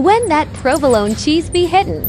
When that provolone cheese be hidden.